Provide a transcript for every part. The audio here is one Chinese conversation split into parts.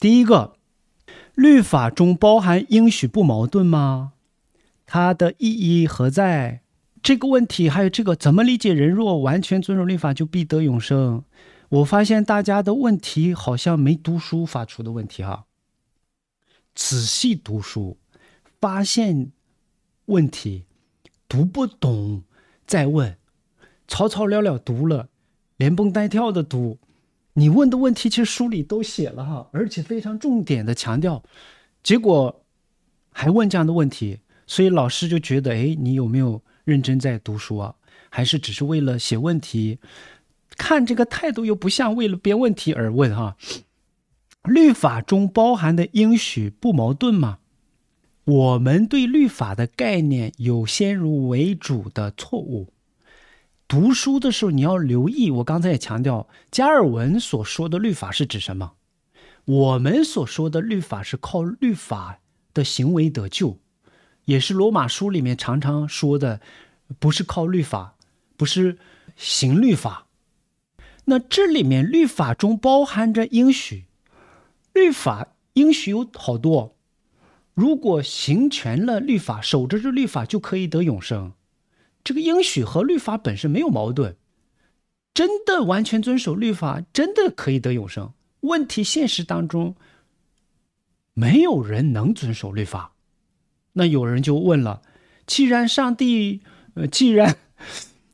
第一个，律法中包含应许不矛盾吗？它的意义何在？这个问题还有这个怎么理解？人若完全遵守律法，就必得永生。我发现大家的问题好像没读书发出的问题哈。仔细读书，发现问题，读不懂再问，草草了了读了，连蹦带跳的读。你问的问题其实书里都写了哈，而且非常重点的强调，结果还问这样的问题，所以老师就觉得，哎，你有没有认真在读书啊？还是只是为了写问题？看这个态度又不像为了编问题而问哈，律法中包含的应许不矛盾吗？我们对律法的概念有先入为主的错误。读书的时候你要留意，我刚才也强调，加尔文所说的律法是指什么？我们所说的律法是靠律法的行为得救，也是罗马书里面常常说的，不是靠律法，不是行律法。那这里面律法中包含着应许，律法应许有好多，如果行全了律法，守着这律法就可以得永生。这个应许和律法本身没有矛盾，真的完全遵守律法，真的可以得永生。问题现实当中没有人能遵守律法，那有人就问了：既然上帝，呃，既然。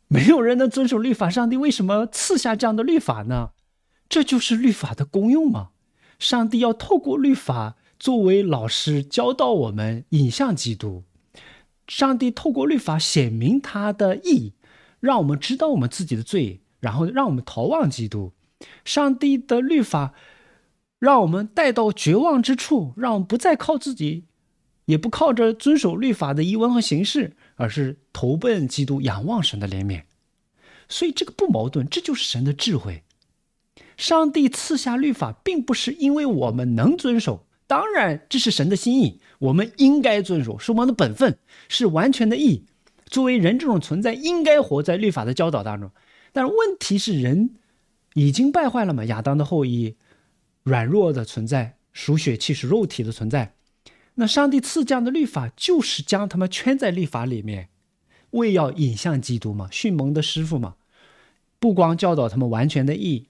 没有人能遵守律法，上帝为什么赐下这样的律法呢？这就是律法的功用吗？上帝要透过律法作为老师教导我们引向基督。上帝透过律法显明他的意义，让我们知道我们自己的罪，然后让我们逃亡基督。上帝的律法让我们带到绝望之处，让我们不再靠自己，也不靠着遵守律法的仪文和形式。而是投奔基督，仰望神的怜悯，所以这个不矛盾，这就是神的智慧。上帝赐下律法，并不是因为我们能遵守，当然这是神的心意，我们应该遵守，是我们的本分，是完全的义。作为人这种存在，应该活在律法的教导当中。但是问题是，人已经败坏了嘛？亚当的后裔，软弱的存在，属血气，是肉体的存在。那上帝赐这样的律法，就是将他们圈在律法里面，为要引向基督嘛，训蒙的师傅嘛。不光教导他们完全的义，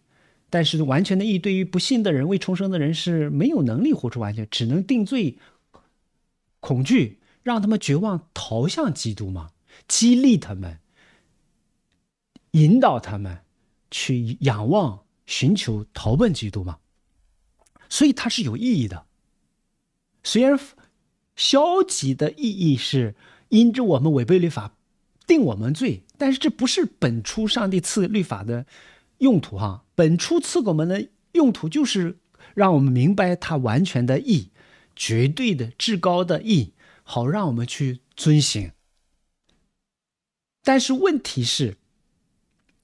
但是完全的义对于不信的人、未重生的人是没有能力活出完全，只能定罪、恐惧，让他们绝望，逃向基督嘛，激励他们，引导他们去仰望、寻求、逃奔基督嘛。所以它是有意义的。虽然消极的意义是因着我们违背律法定我们罪，但是这不是本初上帝赐律法的用途哈。本初赐给我们的用途就是让我们明白它完全的意义、绝对的至高的义，好让我们去遵行。但是问题是，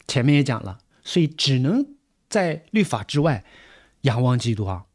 前面也讲了，所以只能在律法之外仰望基督啊。